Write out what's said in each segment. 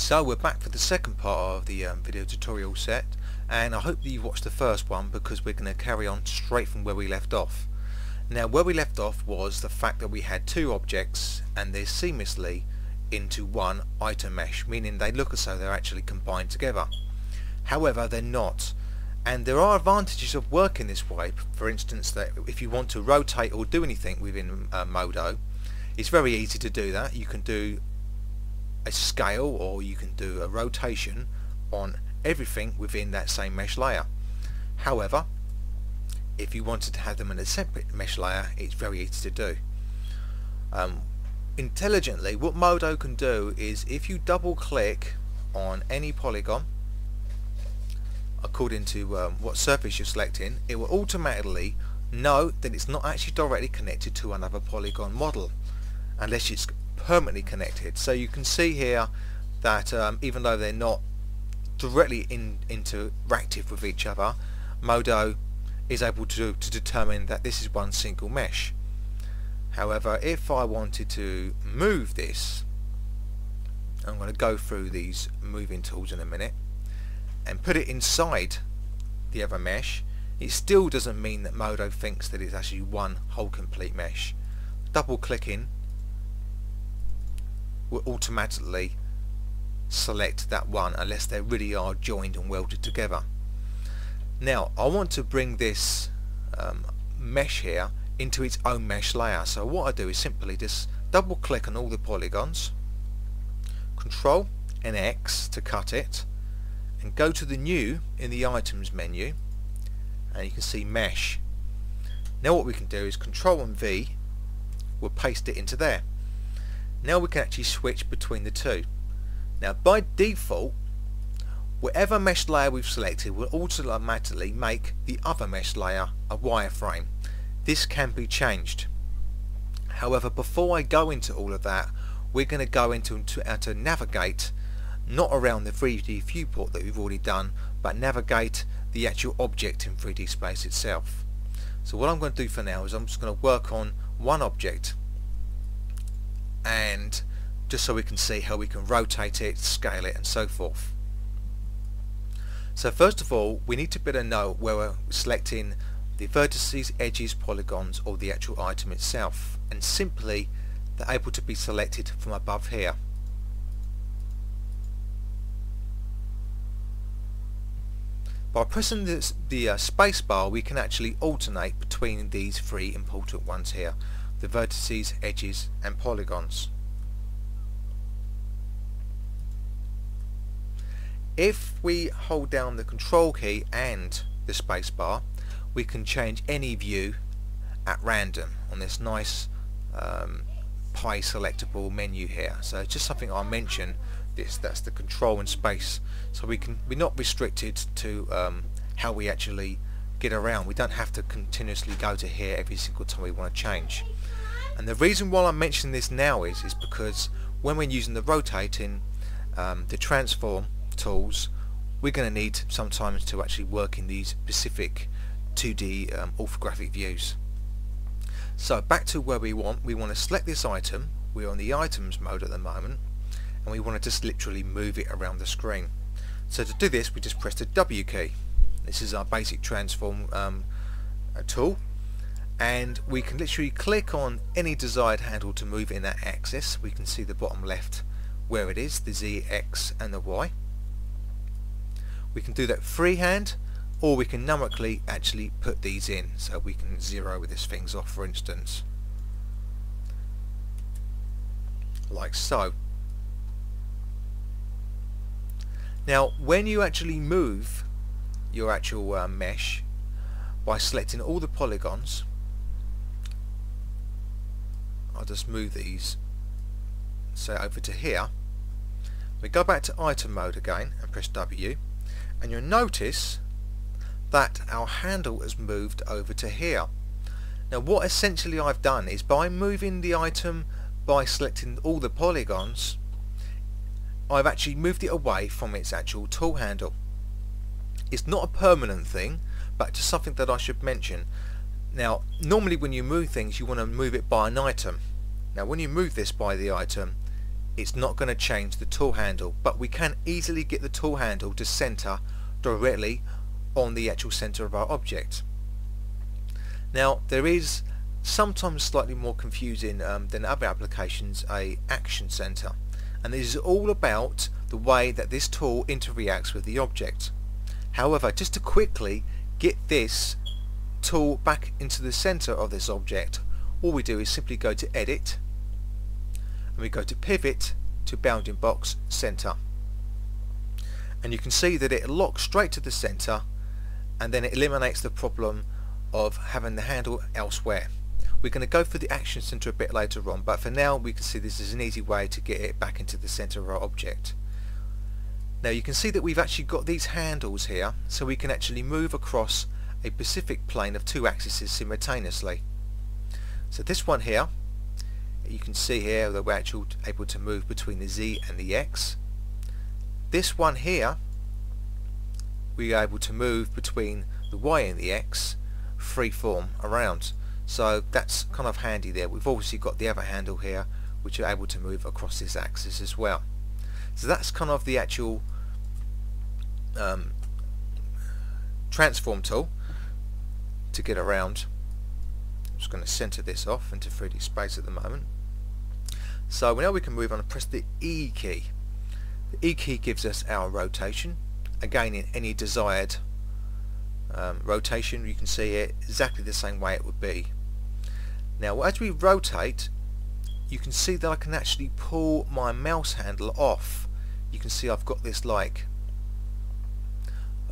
So we're back for the second part of the um, video tutorial set and I hope that you've watched the first one because we're going to carry on straight from where we left off. Now where we left off was the fact that we had two objects and they're seamlessly into one item mesh meaning they look as though they're actually combined together. However they're not and there are advantages of working this way for instance that if you want to rotate or do anything within uh, Modo it's very easy to do that you can do a scale or you can do a rotation on everything within that same mesh layer. However, if you wanted to have them in a separate mesh layer, it's very easy to do. Um, intelligently, what Modo can do is if you double click on any polygon, according to um, what surface you're selecting, it will automatically know that it's not actually directly connected to another polygon model unless it's permanently connected. So you can see here that um, even though they're not directly in, interactive with each other, Modo is able to, to determine that this is one single mesh. However, if I wanted to move this, I'm going to go through these moving tools in a minute, and put it inside the other mesh, it still doesn't mean that Modo thinks that it's actually one whole complete mesh. Double clicking will automatically select that one unless they really are joined and welded together. Now I want to bring this um, mesh here into its own mesh layer. So what I do is simply just double click on all the polygons control and X to cut it and go to the new in the items menu and you can see mesh. Now what we can do is control and V will paste it into there now we can actually switch between the two. Now by default, whatever mesh layer we've selected will automatically make the other mesh layer a wireframe. This can be changed. However, before I go into all of that, we're going to go into how to navigate not around the 3D viewport that we've already done, but navigate the actual object in 3D space itself. So what I'm going to do for now is I'm just going to work on one object and just so we can see how we can rotate it, scale it and so forth. So first of all we need to better know where we're selecting the vertices, edges, polygons or the actual item itself and simply they're able to be selected from above here. By pressing this, the uh, spacebar we can actually alternate between these three important ones here the vertices, edges and polygons. If we hold down the control key and the spacebar we can change any view at random on this nice um, pie selectable menu here so it's just something I'll mention this that's the control and space so we can we're not restricted to um, how we actually get around. We don't have to continuously go to here every single time we want to change. And the reason why I'm mentioning this now is is because when we're using the rotating um, the transform tools we're going to need sometimes to actually work in these specific 2D um, orthographic views. So back to where we want we want to select this item. We're on the items mode at the moment and we want to just literally move it around the screen. So to do this we just press the W key this is our basic transform um, tool. And we can literally click on any desired handle to move in that axis. We can see the bottom left where it is the Z, X and the Y. We can do that freehand or we can numerically actually put these in. So we can zero this things off for instance. Like so. Now when you actually move your actual uh, mesh by selecting all the polygons. I'll just move these say over to here. We go back to item mode again and press W. And you'll notice that our handle has moved over to here. Now what essentially I've done is by moving the item by selecting all the polygons I've actually moved it away from its actual tool handle it's not a permanent thing but just something that I should mention now normally when you move things you want to move it by an item now when you move this by the item it's not going to change the tool handle but we can easily get the tool handle to center directly on the actual center of our object. Now there is sometimes slightly more confusing um, than other applications a action center and this is all about the way that this tool interacts with the object. However just to quickly get this tool back into the center of this object all we do is simply go to edit and we go to pivot to bounding box center and you can see that it locks straight to the center and then it eliminates the problem of having the handle elsewhere. We're going to go for the action center a bit later on but for now we can see this is an easy way to get it back into the center of our object. Now you can see that we've actually got these handles here so we can actually move across a specific plane of two axes simultaneously. So this one here, you can see here that we're actually able to move between the Z and the X. This one here, we are able to move between the Y and the X free form around. So that's kind of handy there. We've obviously got the other handle here which are able to move across this axis as well. So that's kind of the actual um, transform tool to get around. I'm just going to center this off into 3D space at the moment. So now we can move on and press the E key. The E key gives us our rotation. Again in any desired um, rotation you can see it exactly the same way it would be. Now as we rotate you can see that I can actually pull my mouse handle off. You can see I've got this like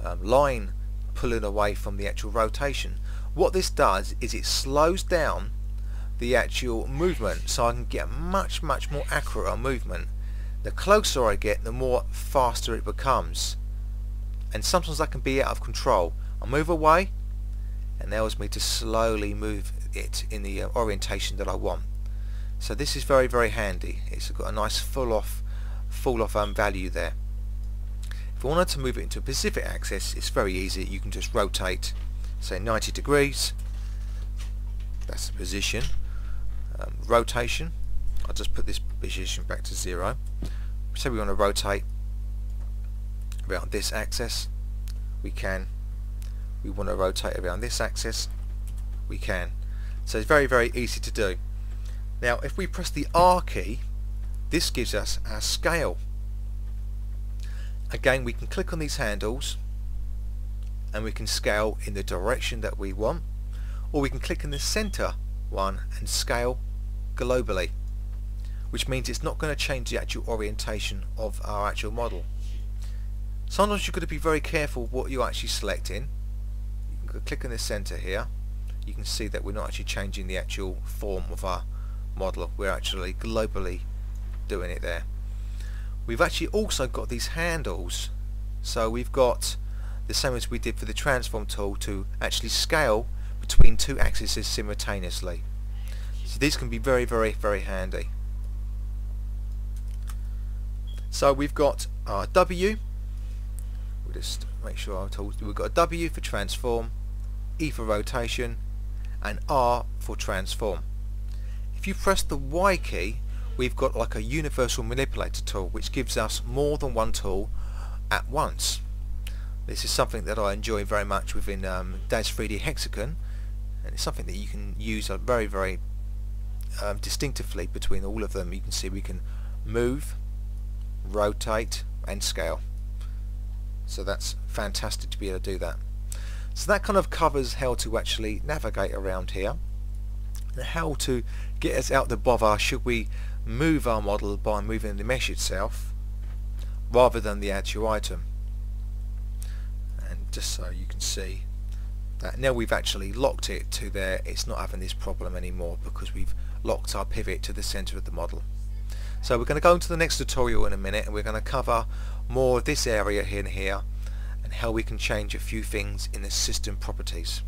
um, line pulling away from the actual rotation. What this does is it slows down the actual movement so I can get much much more accurate on movement. The closer I get the more faster it becomes and sometimes I can be out of control. I move away and allows me to slowly move it in the uh, orientation that I want. So this is very very handy. It's got a nice falloff falloff um, value there. If I wanted to move it into a specific axis, it's very easy. You can just rotate, say 90 degrees. That's the position. Um, rotation. I'll just put this position back to zero. So we want to rotate around this axis. We can. We want to rotate around this axis. We can. So it's very, very easy to do. Now, if we press the R key, this gives us our scale again we can click on these handles and we can scale in the direction that we want or we can click in the center one and scale globally which means it's not going to change the actual orientation of our actual model. Sometimes you've got to be very careful what you're actually selecting. You can click in the center here. You can see that we're not actually changing the actual form of our model. We're actually globally doing it there. We've actually also got these handles. So we've got the same as we did for the transform tool to actually scale between two axes simultaneously. So these can be very very very handy. So we've got our W. We'll just make sure I told you. We've got a W for transform E for rotation and R for transform. If you press the Y key we've got like a universal manipulator tool which gives us more than one tool at once. This is something that I enjoy very much within um, DAZ 3D Hexagon and it's something that you can use very very um, distinctively between all of them. You can see we can move, rotate and scale. So that's fantastic to be able to do that. So that kind of covers how to actually navigate around here and how to get us out the bother should we move our model by moving the mesh itself rather than the actual item. And just so you can see that now we've actually locked it to there it's not having this problem anymore because we've locked our pivot to the center of the model. So we're going to go into the next tutorial in a minute and we're going to cover more of this area here and here and how we can change a few things in the system properties